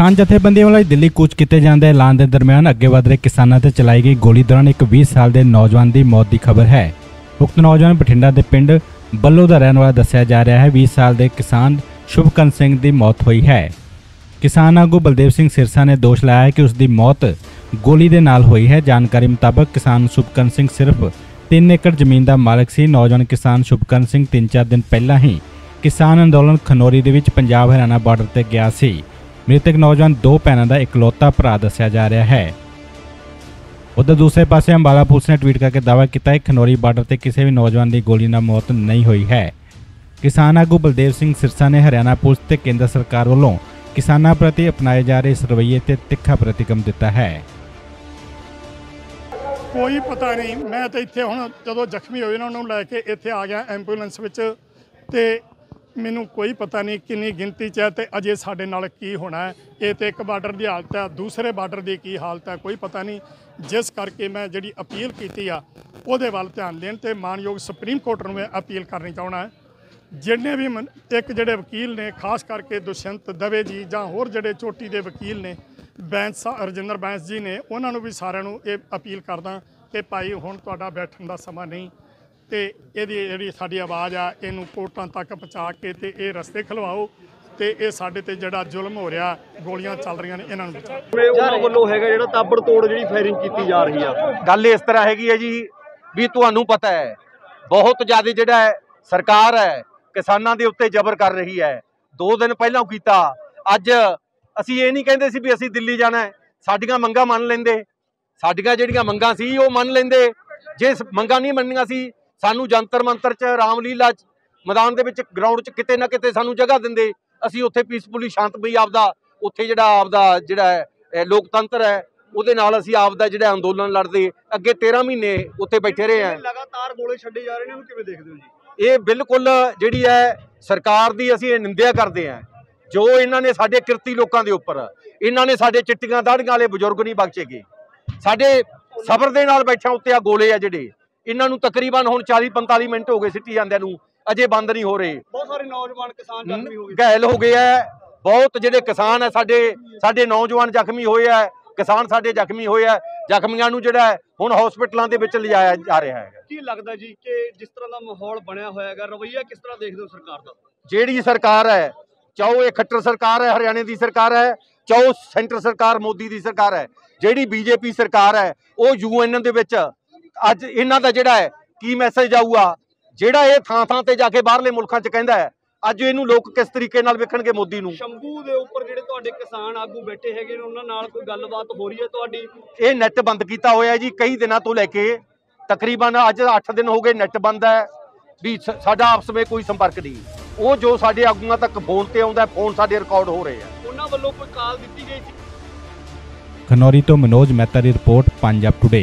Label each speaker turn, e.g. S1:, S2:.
S1: ਕਿਸਾਨ ਜਥੇਬੰਦੀਆਂ ਵੱਲੋਂ ਦਿੱਲੀ ਕੂਚ ਕੀਤੇ ਜਾਣ ਦੇ ਐਲਾਨ ਦੇ ਦਰਮਿਆਨ ਅੱਗੇ ਵਧ ਰਹੇ ਕਿਸਾਨਾਂ ਤੇ ਚਲਾਈ ਗਈ ਗੋਲੀ ਦੌਰਾਨ ਇੱਕ 20 ਸਾਲ ਦੇ ਨੌਜਵਾਨ ਦੀ ਮੌਤ ਦੀ ਖਬਰ ਹੈ। ਉਕਤ ਨੌਜਵਾਨ ਬਠਿੰਡਾ ਦੇ ਪਿੰਡ ਬੱਲੋ ਦਾ ਰਹਿਣ ਵਾਲਾ ਦੱਸਿਆ ਜਾ ਰਿਹਾ ਹੈ 20 ਸਾਲ ਦੇ ਕਿਸਾਨ ਸ਼ੁਭਕਰਨ ਸਿੰਘ ਦੀ ਮੌਤ ਹੋਈ ਹੈ। ਕਿਸਾਨ ਆਗੂ ਬਲਦੇਵ ਸਿੰਘ ਸਿਰਸਾ ਨੇ ਦੋਸ਼ ਲਾਇਆ ਹੈ ਕਿ ਉਸ ਦੀ ਮੌਤ ਗੋਲੀ ਦੇ ਨਾਲ ਹੋਈ ਹੈ। ਜਾਣਕਾਰੀ ਮੁਤਾਬਕ ਕਿਸਾਨ ਸ਼ੁਭਕਰਨ ਸਿੰਘ ਸਿਰਫ 3 ਏਕੜ ਜ਼ਮੀਨ ਦਾ ਮਾਲਕ ਸੀ। ਨੌਜਵਾਨ ਕਿਸਾਨ ਸ਼ੁਭਕਰਨ ਸਿੰਘ 3-4 ਦਿਨ ਪਹਿਲਾਂ ਹੀ ਕਿਸਾਨ ਅੰਦੋਲਨ ਖਨੋਰੀ ਦੇ ਵਿੱਚ ਪੰਜਾਬ ਹਰਿਆਣਾ ਬਾਰਡਰ ਤੇ ਗਿਆ ਸੀ। ਮ੍ਰਿਤਕ ਨੌਜਵਾਨ ਦੋ ਭੈਣਾਂ ਦਾ ਇਕਲੌਤਾ ਭਰਾ ਦੱਸਿਆ ਜਾ ਰਿਹਾ ਹੈ। ਉਧਰ ਦੂਸਰੇ ਪਾਸੇ ਅੰਬਾਲਾ ਪੁਲਿਸ ਨੇ ਟਵੀਟ ਕਰਕੇ ਦਾਅਵਾ ਕੀਤਾ ਹੈ ਕਿ ਬਾਰਡਰ ਤੇ ਕਿਸੇ ਵੀ ਨੌਜਵਾਨ ਦੀ ਗੋਲੀ ਨਾਲ ਮੌਤ ਨਹੀਂ ਹੋਈ ਹੈ। ਕਿਸਾਨ ਆਗੂ ਬਲਦੇਵ ਸਿੰਘ ਸਿਰਸਾ ਨੇ ਹਰਿਆਣਾ ਪੁਲਿਸ ਤੇ ਕੇਂਦਰ ਸਰਕਾਰ ਵੱਲੋਂ ਕਿਸਾਨਾਂ ਪ੍ਰਤੀ ਅਪਣਾਏ ਜਾ ਰਹੇ ਇਸ ਰਵੱਈਏ ਤੇ ਤਿੱਖਾ ਪ੍ਰਤੀਕਰਮ ਦਿੱਤਾ ਹੈ।
S2: ਕੋਈ ਪਤਾ ਨਹੀਂ, ਮੈਂ ਤਾਂ ਇੱਥੇ ਹੁਣ ਜਦੋਂ ਜ਼ਖਮੀ ਹੋਏ ਉਹਨਾਂ ਨੂੰ ਲੈ ਕੇ ਇੱਥੇ ਆ ਗਿਆ ਐਂਬੂਲੈਂਸ ਵਿੱਚ ਤੇ ਮੈਨੂੰ ਕੋਈ ਪਤਾ ਨਹੀਂ ਕਿੰਨੀ ਗਿਣਤੀ ਚ ਹੈ ਤੇ ਅਜੇ ਸਾਡੇ ਨਾਲ ਕੀ ਹੋਣਾ ਹੈ। ਇਹ ਤੇ ਇੱਕ ਬਾਰਡਰ ਦੀ ਹਾਲਤ ਹੈ, ਦੂਸਰੇ ਬਾਰਡਰ ਦੀ ਕੀ ਹਾਲਤ ਹੈ, ਕੋਈ ਪਤਾ ਨਹੀਂ। ਜਿਸ ਕਰਕੇ ਮੈਂ ਜਿਹੜੀ ਅਪੀਲ ਕੀਤੀ ਆ, ਉਹਦੇ ਵੱਲ ਧਿਆਨ ਦੇਣ ਤੇ ਮਾਨਯੋਗ ਸੁਪਰੀਮ ਕੋਰਟ ਨੂੰ ਮੈਂ ਅਪੀਲ ਕਰਨੀ ਚਾਹਣਾ ਹੈ। ਜਿੰਨੇ ਵੀ ਮਨ- ਇੱਕ ਜਿਹੜੇ ਵਕੀਲ ਨੇ, ਖਾਸ ਕਰਕੇ ਦੁਸ਼ਯੰਤ ਦਵੇ ਜੀ ਜਾਂ ਹੋਰ ਜਿਹੜੇ ਚੋਟੀ ਦੇ ਵਕੀਲ ਨੇ, ਬੈਂਸ ਰਜਿੰਦਰ ਬੈਂਸ ਜੀ ਨੇ, ਉਹਨਾਂ ਨੂੰ ਵੀ ਸਾਰਿਆਂ ਨੂੰ ਇਹ ਅਪੀਲ ਕਰਦਾ ਕਿ ਭਾਈ ਹੁਣ ਤੁਹਾਡਾ ਬੈਠਣ ਦਾ ਸਮਾਂ ਨਹੀਂ। ਤੇ ਇਹਦੀ ਜਿਹੜੀ ਸਾਡੀ ਆਵਾਜ਼ ਆ ਇਹਨੂੰ ਕੋਰਟਾਂ ਤੱਕ ਪਹੁੰਚਾ ਕੇ ਤੇ ਇਹ ਰਸਤੇ ਖਲਵਾਓ ਤੇ ਇਹ ਸਾਡੇ ਤੇ ਜਿਹੜਾ ਜ਼ੁਲਮ ਹੋ ਰਿਹਾ ਗੋਲੀਆਂ ਚੱਲ ਰਹੀਆਂ ਨੇ ਇਹਨਾਂ ਨੂੰ
S3: ਉਹਨਾਂ ਵੱਲੋਂ ਹੈਗਾ ਜਿਹੜਾ ਤਾਬੜ ਤੋੜ ਜਿਹੜੀ ਫਾਇਰਿੰਗ ਕੀਤੀ ਜਾ ਰਹੀ ਆ।
S4: ਗੱਲ ਇਸ ਤਰ੍ਹਾਂ ਹੈਗੀ ਹੈ ਜੀ ਵੀ ਤੁਹਾਨੂੰ ਪਤਾ ਹੈ ਬਹੁਤ ਜ਼ਿਆਦਾ ਜਿਹੜਾ ਹੈ ਸਰਕਾਰ ਹੈ ਕਿਸਾਨਾਂ ਦੇ ਉੱਤੇ ਜ਼ਬਰ ਕਰ ਰਹੀ ਹੈ। ਦੋ ਦਿਨ ਪਹਿਲਾਂ ਕੀਤਾ ਅੱਜ ਅਸੀਂ ਇਹ ਨਹੀਂ ਕਹਿੰਦੇ ਸੀ ਵੀ ਅਸੀਂ ਦਿੱਲੀ ਜਾਣਾ ਹੈ। ਸਾਡੀਆਂ ਮੰਗਾਂ ਮੰਨ ਲੈਂਦੇ ਸਾਡੀਆਂ ਜਿਹੜੀਆਂ ਮੰਗਾਂ ਸੀ ਉਹ ਮੰਨ ਲੈਂਦੇ। ਜੇ ਮੰਗਾਂ ਨਹੀਂ ਮੰਨੀਆਂ ਸੀ ਸਾਨੂੰ ਜੰਤਰ ਮੰਤਰ ਚ ਰਾਮਲੀਲਾ ਚ ਮੈਦਾਨ ਦੇ ਵਿੱਚ ਗਰਾਊਂਡ ਚ ਕਿਤੇ ਨਾ ਕਿਤੇ ਸਾਨੂੰ ਜਗ੍ਹਾ ਦਿੰਦੇ। ਅਸੀਂ ਉੱਥੇ ਪੀਸਫੁਲੀ ਸ਼ਾਂਤਮਈ ਆਪਦਾ ਉੱਥੇ ਜਿਹੜਾ ਆਪਦਾ ਜਿਹੜਾ ਲੋਕਤੰਤਰ ਹੈ ਉਹਦੇ ਨਾਲ ਅਸੀਂ ਆਪਦਾ ਜਿਹੜਾ ਅੰਦੋਲਨ ਲੜਦੇ। ਅੱਗੇ 13 ਮਹੀਨੇ ਉੱਥੇ ਬੈਠੇ ਰਹੇ ਆ
S3: ਲਗਾਤਾਰ ਗੋਲੇ ਛੱਡੇ ਜਾ ਰਹੇ ਨੇ ਉਹਨੂੰ ਕਿਵੇਂ ਦੇਖਦੇ ਹੋ ਜੀ?
S4: ਇਹ ਬਿਲਕੁਲ ਜਿਹੜੀ ਹੈ ਸਰਕਾਰ ਦੀ ਅਸੀਂ ਇਹ ਨਿੰਦਿਆ ਕਰਦੇ ਹਾਂ। ਜੋ ਇਹਨਾਂ ਨੇ ਸਾਡੇ ਕਿਰਤੀ ਲੋਕਾਂ ਦੇ ਉੱਪਰ ਇਹਨਾਂ ਨੇ ਸਾਡੇ ਚਿੱਟੀਆਂ ਦਾੜੀਆਂ ਵਾਲੇ ਬਜ਼ੁਰਗ ਨਹੀਂ ਬਖਸ਼ੇਗੇ। ਸਾਡੇ ਸਬਰ ਦੇ ਨਾਲ ਬੈਠਿਆਂ ਉੱਤੇ ਆ ਗੋਲੇ ਆ ਜਿਹੜੇ। ਇਹਨਾਂ ਨੂੰ ਤਕਰੀਬਨ ਹੁਣ 40 45 ਮਿੰਟ ਹੋ ਗਏ ਸਿੱਟੀ ਜਾਂਦਿਆਂ ਨੂੰ ਅਜੇ ਬੰਦ ਨਹੀਂ ਹੋ ਰਹੇ।
S3: ਬਹੁਤ ਸਾਰੇ ਨੌਜਵਾਨ ਕਿਸਾਨ ਜ਼ਖਮੀ ਹੋ ਗਏ।
S4: ਘਾਇਲ ਹੋ ਗਏ ਆ। ਬਹੁਤ ਜਿਹੜੇ ਕਿਸਾਨ ਆ ਸਾਡੇ ਸਾਡੇ ਨੌਜਵਾਨ ਜ਼ਖਮੀ ਹੋਏ ਆ। ਕਿਸਾਨ ਸਾਡੇ ਜ਼ਖਮੀ ਹੋਏ ਆ। ਜ਼ਖਮੀਆਂ ਨੂੰ ਜਿਹੜਾ ਹੁਣ ਹਸਪੀਟਲਾਂ ਦੇ ਵਿੱਚ ਲਿਜਾਇਆ ਜਾ ਰਿਹਾ ਹੈ
S3: ਕੀ ਲੱਗਦਾ ਜੀ ਕਿ ਜਿਸ ਤਰ੍ਹਾਂ ਦਾ ਮਾਹੌਲ ਬਣਿਆ ਹੋਇਆ ਹੈਗਾ ਰਵਈਆ ਕਿਸ ਤਰ੍ਹਾਂ ਦੇਖਦੇ ਹੋ ਸਰਕਾਰ ਦਾ?
S4: ਜਿਹੜੀ ਸਰਕਾਰ ਹੈ ਚਾਹੋ ਇਹ ਖੱਟਰ ਸਰਕਾਰ ਹੈ ਹਰਿਆਣੇ ਦੀ ਸਰਕਾਰ ਹੈ ਚਾਹੋ ਸੈਂਟਰ ਸਰਕਾਰ ਮੋਦੀ ਦੀ ਸਰਕਾਰ ਹੈ ਜਿਹੜੀ ਬੀਜੇਪੀ ਸਰਕਾਰ ਹੈ ਉਹ ਯੂਐਨ ਦੇ ਵਿੱਚ ਅੱਜ ਇਹਨਾਂ ਦਾ ਜਿਹੜਾ ਹੈ ਕੀ ਮੈਸੇਜ ਆਊਗਾ? ਜਿਹੜਾ ਇਹ ਥਾਂ ਥਾਂ ਤੇ ਜਾ ਕੇ ਬਾਹਰਲੇ ਮੁਲਕਾਂ 'ਚ ਕਹਿੰਦਾ ਹੈ ਅੱਜ ਇਹਨੂੰ ਲੋਕ ਕਿਸ ਤਰੀਕੇ ਨਾਲ ਵੇਖਣਗੇ ਮੋਦੀ ਨੂੰ?
S3: ਸ਼ੰਭੂ ਦੇ ਉੱਪਰ ਜਿਹੜੇ ਤੁਹਾਡੇ ਕਿਸਾਨ ਆਗੂ ਬੈਠੇ ਹੈਗੇ ਨੇ ਉਹਨਾਂ ਨਾਲ ਕੋਈ ਗੱਲਬਾਤ ਹੋ ਰਹੀ ਹੈ ਤੁਹਾਡੀ?
S4: ਇਹ ਨੈਟ ਬੰਦ ਕੀਤਾ ਹੋਇਆ ਜੀ ਕਈ ਦਿਨਾਂ ਤੋਂ ਲੈ ਕੇ ਤਕਰੀਬਨ ਅੱਜ 8 ਦਿਨ ਹੋ ਗਏ ਨੈਟ ਬੰਦ ਹੈ ਵੀ ਸਾਡਾ ਆਪਸ ਵਿੱਚ ਕੋਈ ਸੰਪਰਕ ਨਹੀਂ। ਉਹ ਜੋ ਸਾਡੇ ਆਗੂਆਂ ਤੱਕ ਫੋਨ ਤੇ ਆਉਂਦਾ ਫੋਨ ਸਾਡੇ ਰਿਕਾਰਡ ਹੋ ਰਹੇ ਆ।
S3: ਉਹਨਾਂ ਵੱਲੋਂ ਕੋਈ ਕਾਲ ਦਿੱਤੀ ਗਈ ਸੀ?
S1: ਖਨੌਰੀ ਤੋਂ ਮਨੋਜ ਮਹਿਤਾ ਦੀ ਰਿਪੋਰਟ ਪੰਜਾਬ ਟੁਡੇ